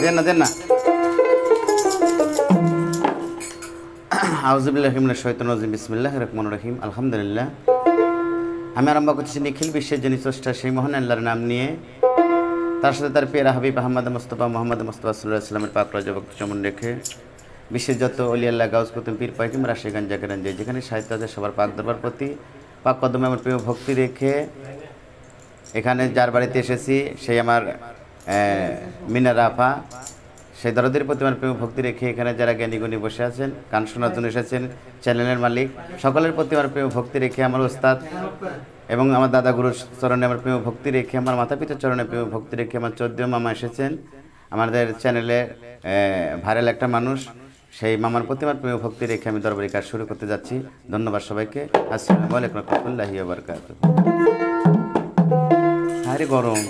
देना देना আউজুবিল্লাহিমিনের শৈতন রাজিম। বিসমিল্লাহ রহমান রহিম। আলহামদুলিল্লাহ। আমি আরম্ভ করছি নিখিল বিশ্বের যিনি স্রষ্টা, সেই মহান আল্লাহর নাম নিয়ে। তার সাথে তার পেরা হাবিব আহমদ মুস্তফা মোহাম্মদ মুস্তফা সাল্লাহ ইসলামের পাক রাজভক্ত চমন রেখে বিশ্বের যত অলি আল্লাহ গাউজ কুতুম পীর পাইকিম রাশিগঞ্জ জাকেরান যেখানে সাহিত্য আছে সবার পাক দরবার প্রতি পাক কদমে আমার প্রিয় ভক্তি রেখে এখানে যার বাড়িতে এসেছি, সেই আমার মিনা রাফা। সেই দরদের প্রতি আমার প্রেম ভক্তি রেখে এখানে যারা জ্ঞানীগুণী বসে আছেন, গান শোনার জন্য এসেছেন, চ্যানেলের মালিক, সকলের প্রতি আমার প্রেম ভক্তি রেখে আমার ওস্তাদ এবং আমার দাদা গুরুর চরণে আমার প্রেম ভক্তি রেখে আমার মাতা পিতার চরণে প্রেম ভক্তি রেখে আমার চোদ্দ মামা এসেছেন। আমাদের চ্যানেলে ভাইরাল একটা মানুষ, সেই মামার প্রতি আমার প্রেম ভক্তি রেখে আমি দরবারি কাজ শুরু করতে যাচ্ছি। ধন্যবাদ সবাইকে। আসসালামু আলাইকুম রহমতুল্লাহি বারকাত আরে গরম।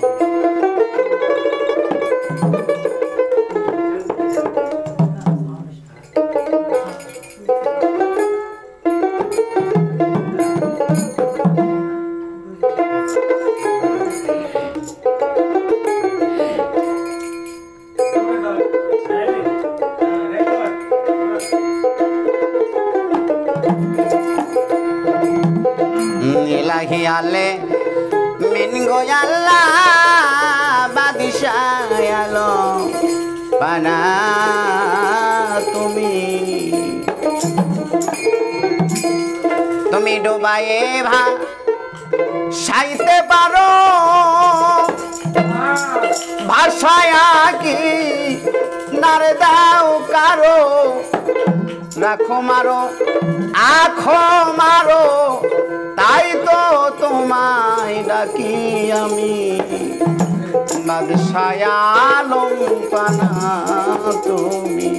আলে। মিন গোয়াল্লা বাদিশাহ আলো। পানা তুমি। তুমি ডোবায়ে ভা, সাইতে পারো। ভাষায় কি নারে দাও কারও। রাখো মারো, আখো মারো। তাই তো তোমায় ডাকি আমি। বাদশায়ালম পানা তুমি।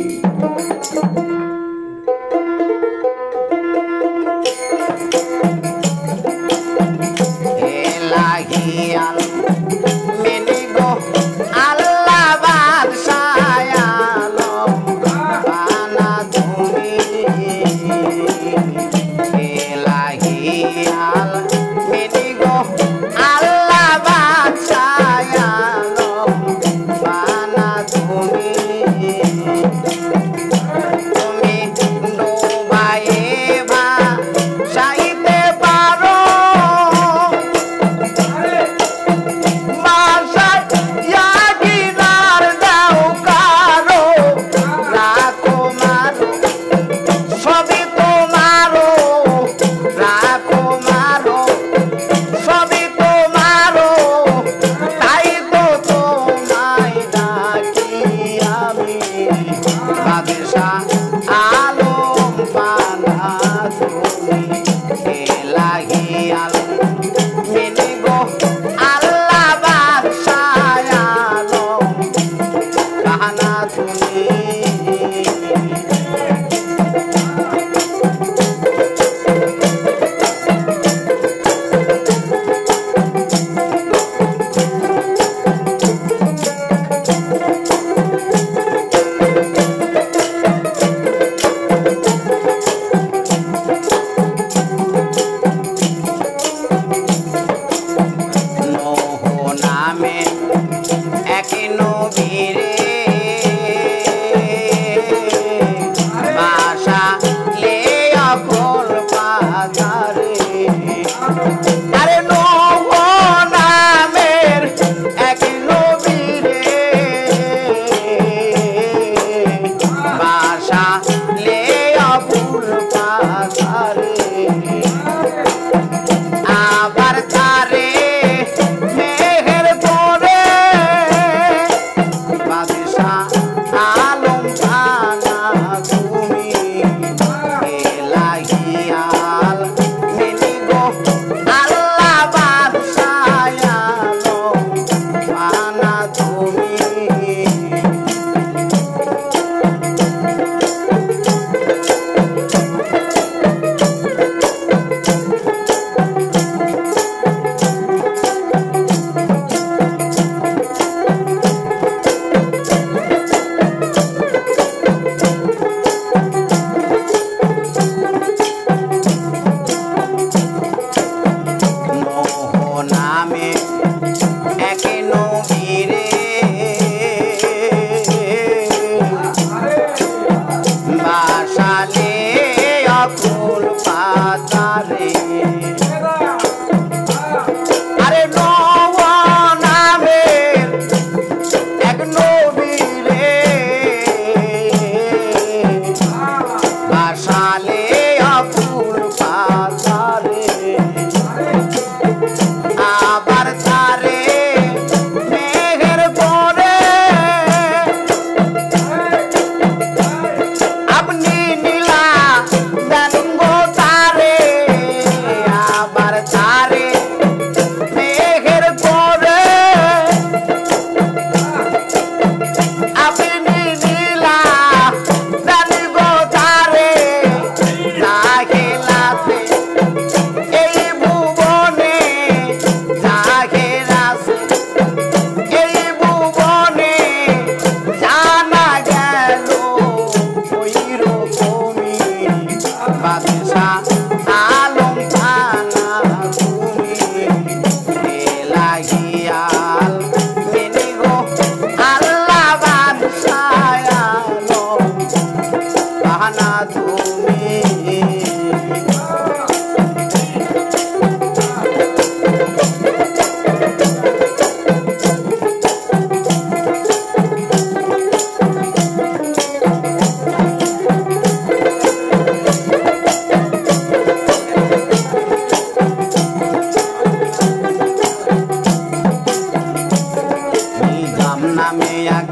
আমি এক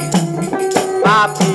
পাপি